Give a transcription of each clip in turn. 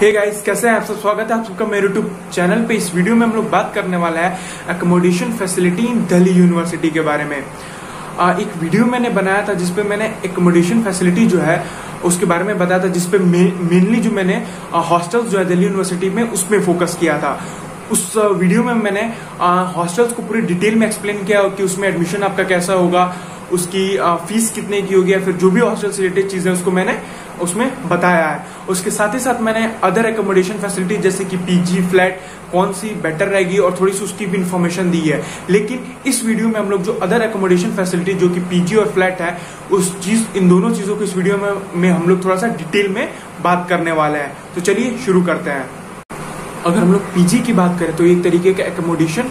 Hey guys कैसे हैं आप सब? स्वागत है आप सबका मेरे यूट्यूब चैनल पे। इस वीडियो में हम लोग बात करने वाला है accommodation facility in Delhi University के बारे में। एक वीडियो मैंने बनाया था जिसपे मैंने एकोमोडेशन फैसिलिटी जो है, उसके बारे में बताया था, जिसपे मेनली जो मैंने हॉस्टल्स जो है दिल्ली यूनिवर्सिटी में, उसमें फोकस किया था। उस वीडियो में मैंने हॉस्टल्स को पूरी डिटेल में एक्सप्लेन किया कि उसमें एडमिशन आपका कैसा होगा उसकी फ़ीस कितने की होगी या फिर जो भी हॉस्टल से रिलेटेड चीज़ें उसको मैंने उसमें बताया है। उसके साथ ही साथ मैंने अदर एकोमोडेशन फैसिलिटी जैसे कि पीजी फ्लैट कौन सी बेटर रहेगी और थोड़ी सी उसकी भी इन्फॉर्मेशन दी है। लेकिन इस वीडियो में हम लोग जो अदर एकोमोडेशन फैसिलिटी जो कि पीजी और फ्लैट है उस चीज़ इन दोनों चीज़ों को इस वीडियो में, में हम लोग थोड़ा सा डिटेल में बात करने वाले हैं। तो चलिए शुरू करते हैं। अगर हम लोग पीजी की बात करें तो एक तरीके का एकोमोडेशन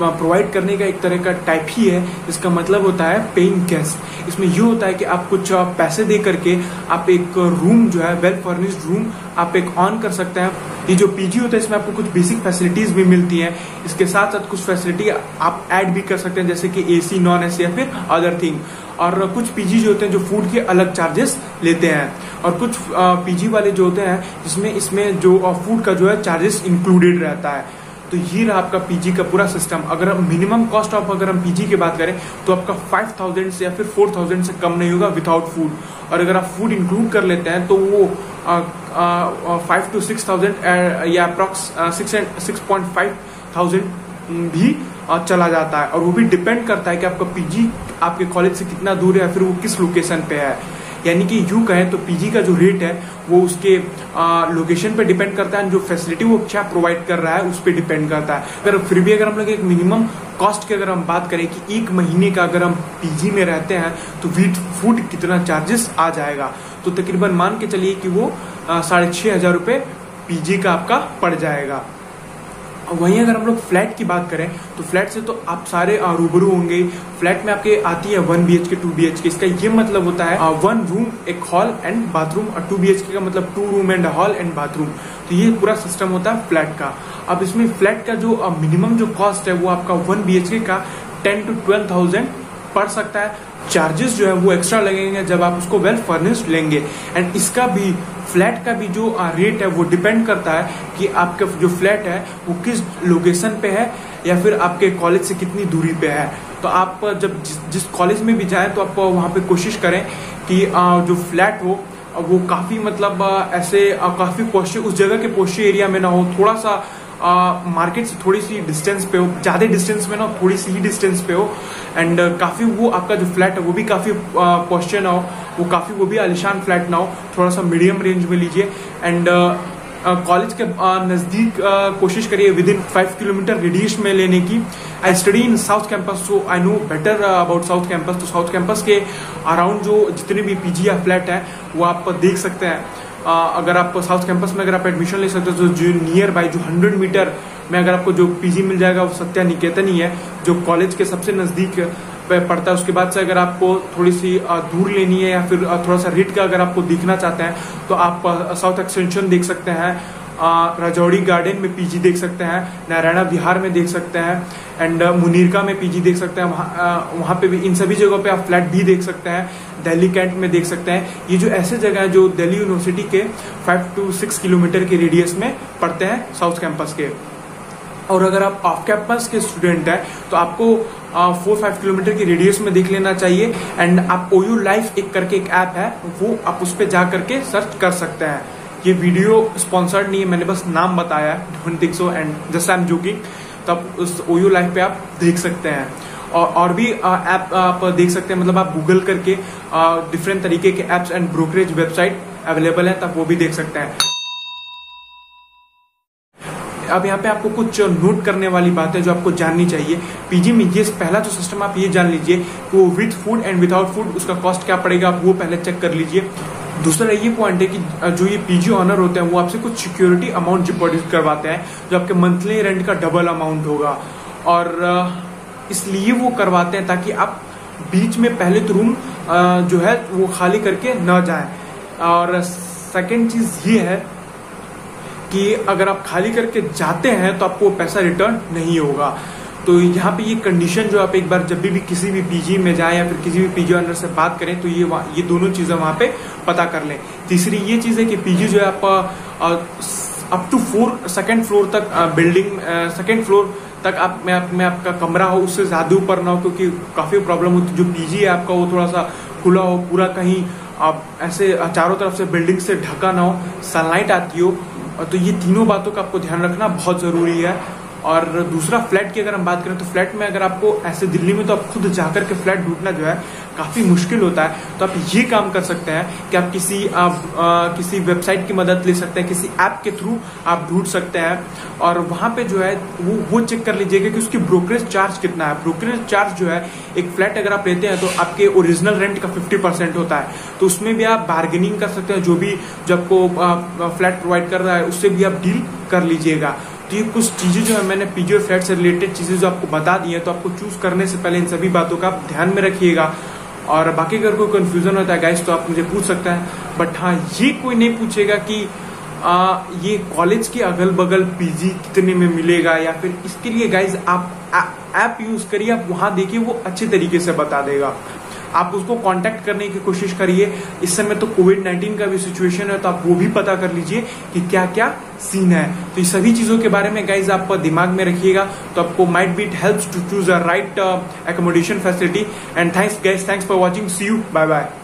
प्रोवाइड करने का एक तरह का टाइप ही है इसका मतलब होता है पेइंग गेस्ट इसमें ये होता है कि आप कुछ पैसे दे करके आप एक रूम जो है वेल फर्निश्ड रूम आप एक ऑन कर सकते हैं। ये जो पीजी होता है, इसमें आपको कुछ बेसिक फैसिलिटीज़ भी मिलती हैं। इसके साथ साथ कुछ फैसिलिटी आप ऐड भी कर सकते हैं, जैसे कि एसी नॉन एसी या फिर अदर थिंग और कुछ पीजी जो होते हैं, जो फ़ूड के अलग चार्जेस लेते हैं। और कुछ पीजी वाले जो होते हैं, जिसमें इसमें जो फ़ूड का जो है चार्जेस इंक्लूडेड रहता है। तो ये रहा आपका पीजी का पूरा सिस्टम अगर हम मिनिमम कॉस्ट ऑफ़ अगर हम पीजी की बात करें तो आपका फाइव थाउज़ेंड से या फिर फोर थाउज़ेंड से कम नहीं होगा विदाउट फ़ूड और अगर आप फ़ूड इंक्लूड कर लेते हैं तो वो फाइव टू सिक्स थाउज़ेंड या approx six point five thousand भी चला जाता है। और वो भी डिपेंड करता है कि आपका पीजी आपके कॉलेज से कितना दूर है या फिर वो किस लोकेशन पे है। यानी कि यू कहें तो पीजी का जो रेट है, वो उसके लोकेशन पे डिपेंड करता है, जो फैसिलिटी वो क्या प्रोवाइड कर रहा है, उस पर डिपेंड करता है। अगर, फिर भी अगर हम लोग एक मिनिमम कॉस्ट की अगर हम बात करें कि एक महीने का अगर हम पीजी में रहते हैं तो वीट फ़ूड कितना चार्जेस आ जाएगा? तो तकरीबन मान के चलिए कि वो साढ़े छह हज़ार रुपये पीजी का आपका पड़ जाएगा। वहीं अगर हम लोग फ्लैट की बात करें तो फ्लैट से तो आप सारे रूबरू होंगे। फ्लैट में आपके आती है one B H K two B H K इसका ये मतलब होता है वन रूम एक हॉल एंड बाथरूम और टू बी एच के का मतलब two room and hall and bathroom तो ये पूरा सिस्टम होता है फ्लैट का। अब इसमें फ्लैट का जो मिनिमम जो कॉस्ट है, वो आपका वन बी एच के का टेन टू ट्वेल्व थाउज़ेंड पड़ सकता है। चार्जेस जो है वो एक्स्ट्रा लगेंगे जब आप उसको वेल फर्निश्ड लेंगे। एंड इसका भी फ्लैट का भी जो रेट है वो डिपेंड करता है कि आपका जो फ्लैट है वो किस लोकेशन पे है या फिर आपके कॉलेज से कितनी दूरी पे है। तो आप जब जिस, जिस कॉलेज में भी जाए तो आप वहाँ पे कोशिश करें कि जो फ्लैट हो वो काफ़ी मतलब ऐसे काफ़ी पोस्टर उस जगह के पोस्टर एरिया में ना हो। थोड़ा सा मार्केट से थोड़ी सी डिस्टेंस पे हो, ज़्यादा डिस्टेंस में ना, थोड़ी सी ही डिस्टेंस पे हो एंड काफ़ी वो आपका जो फ्लैट है, वो भी काफ़ी पॉस्चर ना हो, वो काफ़ी वो भी आलिशान फ्लैट ना हो, थोड़ा सा मीडियम रेंज में लीजिए एंड कॉलेज के नज़दीक कोशिश करिए within five kilometre radius में लेने की। I study in South Campus so I know better about South Campus तो साउथ कैंपस के अराउंड जो जितने भी पीजी या फ्लैट है, वो आप देख सकते हैं। अगर आप साउथ कैंपस में अगर आप एडमिशन ले सकते हो तो जो नियर बाय जो हंड्रेड मीटर में अगर आपको जो पीजी मिल जाएगा, वो सत्या निकेतन ही है, जो कॉलेज के सबसे नज़दीक पड़ता है, उसके बाद से अगर आपको थोड़ी सी दूर लेनी है या फिर थोड़ा सा रिट का अगर आपको देखना चाहते हैं तो आप साउथ एक्सटेंशन देख सकते हैं राजौड़ी गार्डन में पीजी देख सकते हैं, नारायणा बिहार में देख सकते हैं, एंड मुनीरका में पीजी देख सकते हैं, वहाँ वहाँ पे भी, इन सभी जगहों पे आप फ्लैट भी देख सकते हैं, दिल्ली कैंट में देख सकते हैं, ये जो ऐसे जगह है जो दिल्ली यूनिवर्सिटी के फाइव टू सिक्स किलोमीटर के रेडियस में पड़ते हैं साउथ कैंपस के। और अगर आप ऑफ़ कैंपस के स्टूडेंट हैं तो आपको फोर फाइव किलोमीटर की रेडियस में देख लेना चाहिए। एंड आप ओयू लाइफ एक करके एक ऐप है, वो आप उस पर जा करके सर्च कर सकते हैं। ये वीडियो स्पॉन्सर्ड नहीं है, मैंने बस नाम बताया don't so and just I am joking तो आप उस ओयो लाइफ पे आप देख सकते हैं। और और भी ऐप आप देख सकते हैं मतलब आप गूगल करके डिफरेंट तरीके के apps and brokerage website available है तब वो भी देख सकते हैं। अब यहाँ पे आपको कुछ नोट करने वाली बात है जो आपको जाननी चाहिए। पीजी में ये पहला जो सिस्टम आप ये जान लीजिए कि वो with food and without food उसका कॉस्ट क्या पड़ेगा, आप वो पहले चेक कर लीजिए। दूसरा ये पॉइंट है कि जो ये पीजी ऑनर होते हैं, वो आपसे कुछ सिक्योरिटी अमाउंट डिपॉजिट करवाते हैं, जो आपके मंथली रेंट का डबल अमाउंट होगा। और इसलिए वो करवाते हैं ताकि आप बीच में पहले तो रूम जो है, वो खाली करके ना जाए। और सेकेंड चीज़ ये है कि अगर आप खाली करके जाते हैं तो आपको पैसा रिटर्न नहीं होगा। तो यहाँ पे ये कंडीशन जो आप एक बार जब भी, भी किसी भी पीजी में जाए या फिर किसी भी पीजी ऑनर से बात करें तो ये ये दोनों चीज़ें वहाँ पे पता कर लें। तीसरी ये चीज़ है कि पीजी जो है आप up to four second floor तक बिल्डिंग सेकेंड फ्लोर तक आप में, आप में आपका कमरा हो उससे ज़्यादा ऊपर ना हो क्योंकि काफ़ी प्रॉब्लम होती जो पीजी है आपका वो थोड़ा सा खुला हो पूरा कहीं आप ऐसे चारों तरफ़ से बिल्डिंग से ढका ना हो सनलाइट आती हो तो ये तीनों बातों का आपको ध्यान रखना बहुत ज़रूरी है। और दूसरा, फ्लैट की अगर हम बात करें तो फ्लैट में अगर आपको ऐसे दिल्ली में तो आप खुद जाकर के फ्लैट ढूंढना जो है काफ़ी मुश्किल होता है। तो आप ये काम कर सकते हैं कि आप किसी आप आ, किसी वेबसाइट की मदद ले सकते हैं किसी ऐप के थ्रू आप ढूंढ सकते हैं। और वहाँ पे जो है वो वो चेक कर लीजिएगा कि उसकी ब्रोकरेज चार्ज कितना है। ब्रोकरेज चार्ज जो है एक फ्लैट अगर आप लेते हैं तो आपके ओरिजिनल रेंट का फिफ्टी परसेंट होता है। तो उसमें भी आप बार्गेनिंग कर सकते हैं। जो भी जब को फ्लैट प्रोवाइड कर रहा है उससे भी आप डील कर लीजिएगा। तो ये कुछ चीज़ें जो है मैंने पीजीओ फ्लैट से रिलेटेड चीज़ें जो आपको बता दी है तो आपको चूज़ करने से पहले इन सभी बातों का आप ध्यान में रखिएगा। और बाकी अगर कोई कंफ्यूजन होता है गाइस तो आप मुझे पूछ सकता है। बट हाँ ये कोई नहीं पूछेगा कि आ, ये कॉलेज के अगल बगल पीजी कितने में मिलेगा या फिर इसके लिए गाइज़ आप ऐप यूज़ करिए आप वहाँ देखिए वो अच्छे तरीके से बता देगा। आप उसको कांटेक्ट करने की कोशिश करिए। इस समय तो कोविड नाइन्टीन का भी सिचुएशन है तो आप वो भी पता कर लीजिए कि क्या क्या सीन है। तो ये सभी चीज़ों के बारे में गाइज़ आप दिमाग में रखिएगा तो आपको might bit help to choose a right accommodation facility and thanks guys thanks for watching see you bye bye